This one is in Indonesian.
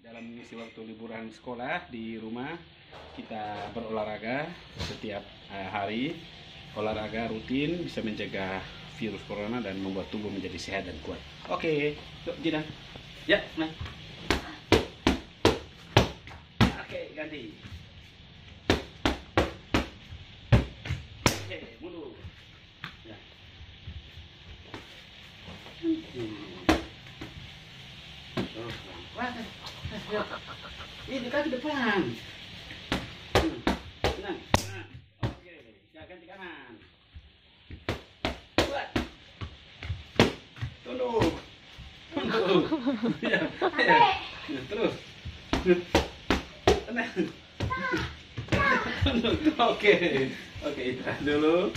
dalam mengisi waktu liburan sekolah di rumah kita berolahraga setiap eh, hari. Olahraga rutin bisa mencegah virus corona dan membuat tubuh menjadi sehat dan kuat. Oke yuk Jidan ya naik oke ganti. Oke mundur. Ya. Hmm. Ini kaki depan. Hmm. Tenang. Nah, Oke. Ya, ganti kanan. Buat. Tunduk. Tunduk. Ya, ya. Ya, Terus. Tenang. Tunduk. Oke. Oke, itu dulu.